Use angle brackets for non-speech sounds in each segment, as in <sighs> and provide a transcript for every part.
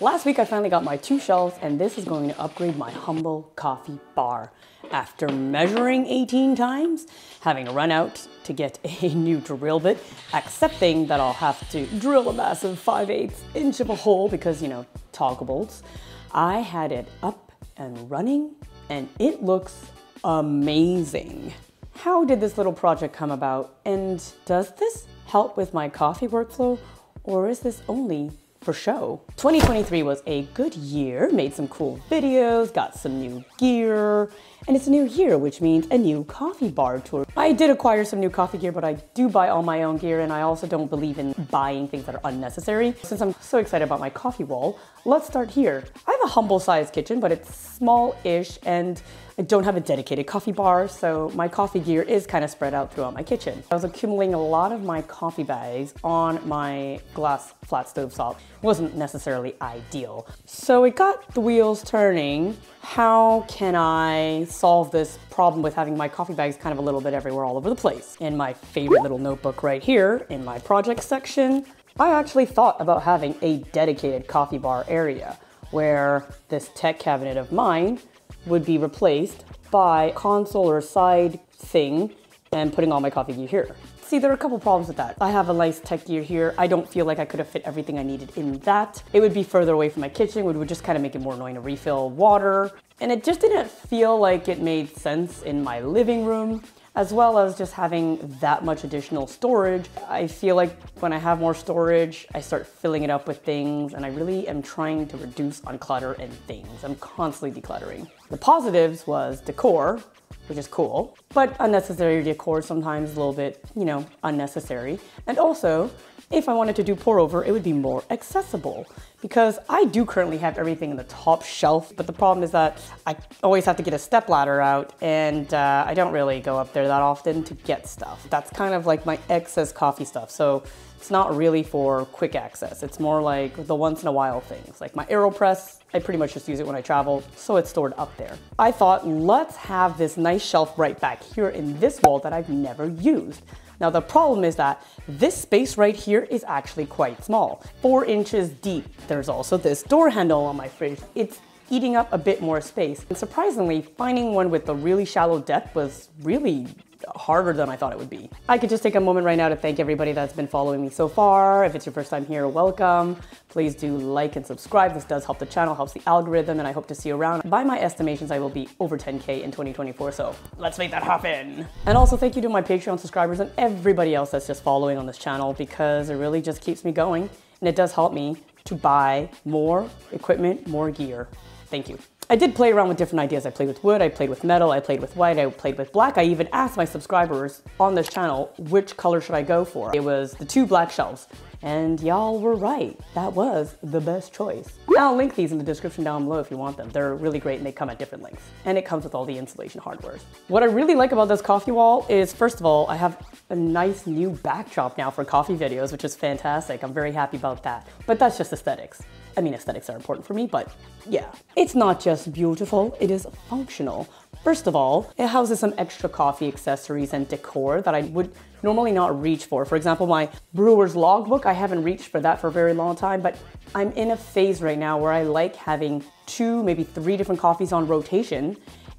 Last week I finally got my two shelves and this is going to upgrade my humble coffee bar. After measuring 18 times, having to run out to get a <laughs> new drill bit, accepting that I'll have to drill a massive 5 8 inch of a hole because, you know, toggle bolts, I had it up and running and it looks amazing. How did this little project come about and does this help with my coffee workflow or is this only for show. 2023 was a good year, made some cool videos, got some new gear, and it's a new year, which means a new coffee bar tour. I did acquire some new coffee gear, but I do buy all my own gear, and I also don't believe in buying things that are unnecessary. Since I'm so excited about my coffee wall, let's start here. I humble sized kitchen, but it's small-ish, and I don't have a dedicated coffee bar, so my coffee gear is kind of spread out throughout my kitchen. I was accumulating a lot of my coffee bags on my glass flat stove top. Wasn't necessarily ideal. So it got the wheels turning. How can I solve this problem with having my coffee bags kind of a little bit everywhere all over the place? In my favorite little notebook right here, in my project section, I actually thought about having a dedicated coffee bar area where this tech cabinet of mine would be replaced by console or side thing and putting all my coffee gear here. See, there are a couple problems with that. I have a nice tech gear here. I don't feel like I could have fit everything I needed in that. It would be further away from my kitchen, which would just kind of make it more annoying to refill water. And it just didn't feel like it made sense in my living room as well as just having that much additional storage. I feel like when I have more storage, I start filling it up with things and I really am trying to reduce on clutter and things. I'm constantly decluttering. The positives was decor, which is cool, but unnecessary decor sometimes a little bit, you know, unnecessary. And also, if I wanted to do pour over, it would be more accessible because I do currently have everything in the top shelf, but the problem is that I always have to get a step ladder out and uh, I don't really go up there that often to get stuff. That's kind of like my excess coffee stuff. So it's not really for quick access. It's more like the once in a while things. Like my AeroPress, I pretty much just use it when I travel, so it's stored up there. I thought, let's have this nice shelf right back here in this wall that I've never used. Now the problem is that this space right here is actually quite small, four inches deep. There's also this door handle on my fridge. It's eating up a bit more space. And surprisingly, finding one with a really shallow depth was really harder than I thought it would be. I could just take a moment right now to thank everybody that's been following me so far. If it's your first time here, welcome. Please do like and subscribe. This does help the channel, helps the algorithm, and I hope to see you around. By my estimations, I will be over 10K in 2024, so let's make that happen. And also thank you to my Patreon subscribers and everybody else that's just following on this channel because it really just keeps me going and it does help me to buy more equipment, more gear. Thank you. I did play around with different ideas. I played with wood, I played with metal, I played with white, I played with black. I even asked my subscribers on this channel, which color should I go for? It was the two black shelves. And y'all were right. That was the best choice. I'll link these in the description down below if you want them. They're really great and they come at different lengths. And it comes with all the insulation hardware. What I really like about this coffee wall is, first of all, I have a nice new backdrop now for coffee videos, which is fantastic. I'm very happy about that. But that's just aesthetics. I mean, aesthetics are important for me, but yeah. It's not just beautiful, it is functional. First of all, it houses some extra coffee accessories and decor that I would normally not reach for. For example, my brewer's logbook, I haven't reached for that for a very long time, but I'm in a phase right now where I like having two, maybe three different coffees on rotation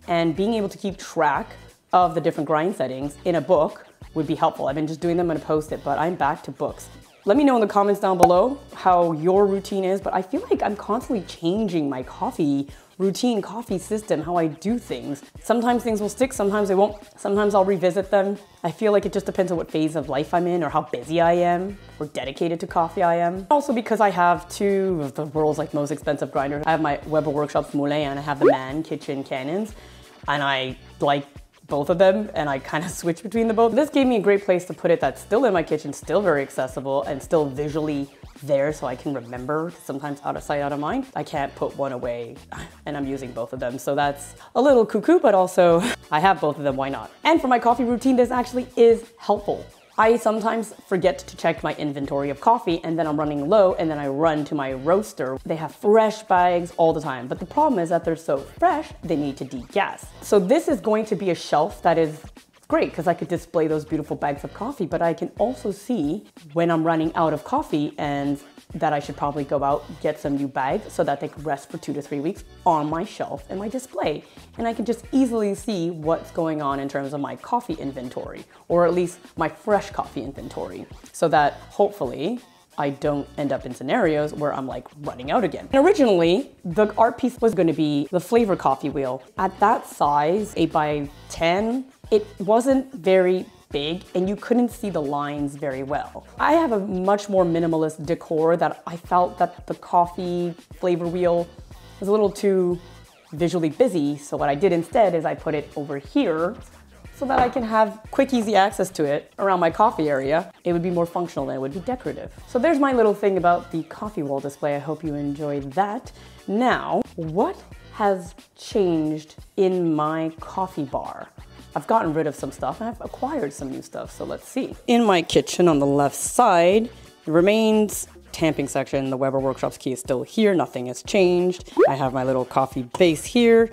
and being able to keep track of the different grind settings in a book would be helpful. I've been just doing them in a post-it, but I'm back to books. Let me know in the comments down below how your routine is, but I feel like I'm constantly changing my coffee routine, coffee system, how I do things. Sometimes things will stick, sometimes they won't. Sometimes I'll revisit them. I feel like it just depends on what phase of life I'm in or how busy I am or dedicated to coffee I am. Also because I have two of the world's like most expensive grinders. I have my Weber Workshops Moulin and I have the Mannkitchen Cannons and I like both of them and I kind of <laughs> switch between the both. This gave me a great place to put it that's still in my kitchen, still very accessible and still visually there so I can remember, sometimes out of sight, out of mind. I can't put one away <sighs> and I'm using both of them. So that's a little cuckoo, but also <laughs> I have both of them, why not? And for my coffee routine, this actually is helpful. I sometimes forget to check my inventory of coffee and then I'm running low and then I run to my roaster. They have fresh bags all the time, but the problem is that they're so fresh, they need to degas. So this is going to be a shelf that is great because I could display those beautiful bags of coffee, but I can also see when I'm running out of coffee and that I should probably go out, get some new bags so that they can rest for two to three weeks on my shelf and my display. And I can just easily see what's going on in terms of my coffee inventory, or at least my fresh coffee inventory, so that hopefully I don't end up in scenarios where I'm like running out again. And originally, the art piece was gonna be the flavor coffee wheel. At that size, 8 by 10, it wasn't very big and you couldn't see the lines very well. I have a much more minimalist decor that I felt that the coffee flavor wheel was a little too visually busy. So what I did instead is I put it over here so that I can have quick, easy access to it around my coffee area. It would be more functional than it would be decorative. So there's my little thing about the coffee wall display. I hope you enjoyed that. Now, what has changed in my coffee bar? I've gotten rid of some stuff and I've acquired some new stuff, so let's see. In my kitchen on the left side, remains tamping section. The Weber Workshops key is still here, nothing has changed. I have my little coffee base here.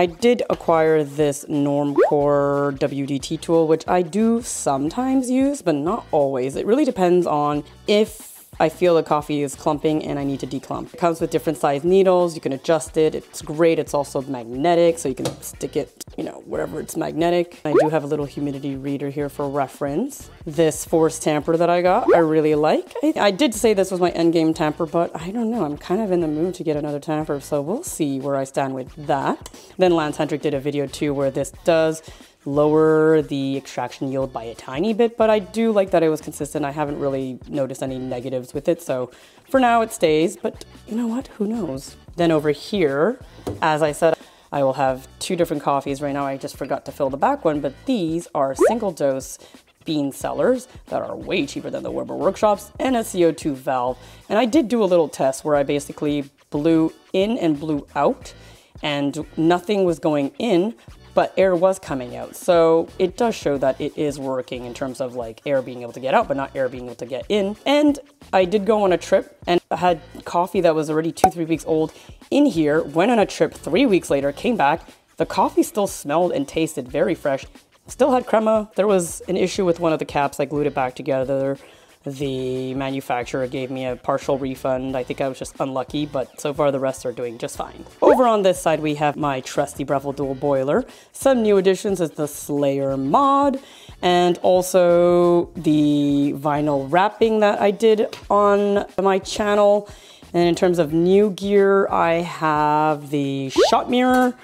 I did acquire this Normcore WDT tool, which I do sometimes use, but not always. It really depends on if I feel the coffee is clumping and I need to declump. It comes with different size needles. You can adjust it. It's great. It's also magnetic, so you can stick it, you know, wherever it's magnetic. I do have a little humidity reader here for reference. This force tamper that I got, I really like. I, I did say this was my endgame tamper, but I don't know. I'm kind of in the mood to get another tamper, so we'll see where I stand with that. Then Lance Hedrick did a video too where this does lower the extraction yield by a tiny bit, but I do like that it was consistent. I haven't really noticed any negatives with it, so for now it stays, but you know what, who knows? Then over here, as I said, I will have two different coffees. Right now I just forgot to fill the back one, but these are single dose bean cellars that are way cheaper than the Weber Workshops and a CO2 valve. And I did do a little test where I basically blew in and blew out and nothing was going in, but air was coming out. So it does show that it is working in terms of like air being able to get out, but not air being able to get in. And I did go on a trip and I had coffee that was already two, three weeks old in here, went on a trip three weeks later, came back. The coffee still smelled and tasted very fresh. Still had crema. There was an issue with one of the caps. I glued it back together. The manufacturer gave me a partial refund. I think I was just unlucky, but so far the rest are doing just fine. Over on this side, we have my trusty Breville dual boiler. Some new additions is the Slayer mod and also the vinyl wrapping that I did on my channel. And in terms of new gear, I have the shot mirror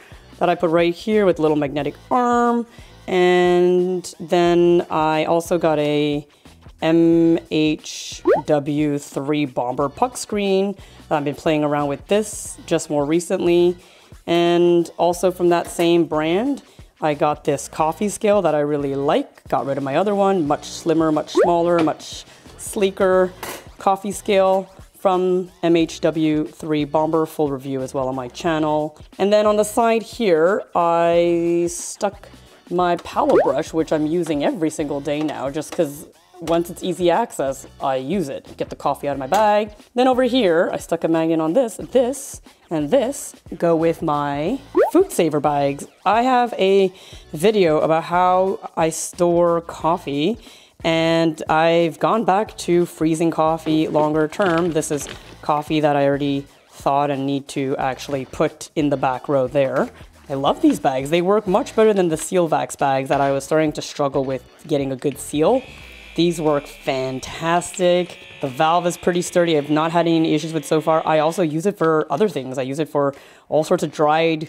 that I put right here with little magnetic arm. And then I also got a MHW3 Bomber puck screen. I've been playing around with this just more recently. And also from that same brand, I got this coffee scale that I really like. Got rid of my other one, much slimmer, much smaller, much sleeker coffee scale from MHW3 Bomber, full review as well on my channel. And then on the side here, I stuck my Pallo brush, which I'm using every single day now just because once it's easy access, I use it. Get the coffee out of my bag. Then over here, I stuck a magnet on this. This and this go with my food saver bags. I have a video about how I store coffee and I've gone back to freezing coffee longer term. This is coffee that I already thought and need to actually put in the back row there. I love these bags. They work much better than the Sealvax bags that I was starting to struggle with getting a good seal. These work fantastic. The valve is pretty sturdy. I've not had any issues with so far. I also use it for other things. I use it for all sorts of dried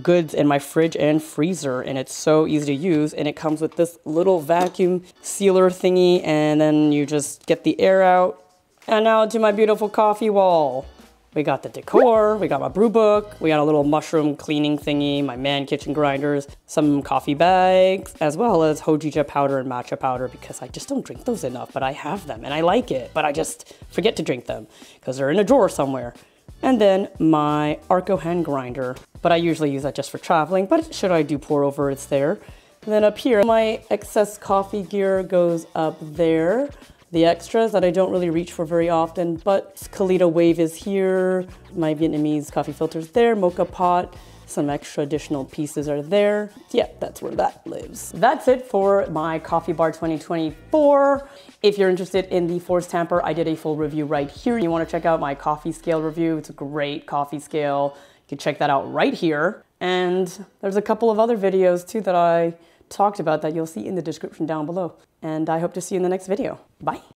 goods in my fridge and freezer and it's so easy to use and it comes with this little vacuum sealer thingy and then you just get the air out. And now to my beautiful coffee wall. We got the decor, we got my brew book, we got a little mushroom cleaning thingy, my Mannkitchen grinders, some coffee bags, as well as hojicha powder and matcha powder because I just don't drink those enough, but I have them and I like it, but I just forget to drink them because they're in a drawer somewhere. And then my Arco hand grinder, but I usually use that just for traveling, but should I do pour over, it's there. And then up here, my excess coffee gear goes up there the extras that I don't really reach for very often, but Kalita Wave is here, my Vietnamese coffee filters there, moka pot, Some extra additional pieces are there. Yeah, that's where that lives. That's it for my Coffee Bar 2024. If you're interested in the Force Tamper, I did a full review right here. You wanna check out my coffee scale review. It's a great coffee scale. You can check that out right here. And there's a couple of other videos too that I talked about that you'll see in the description down below. And I hope to see you in the next video. Bye.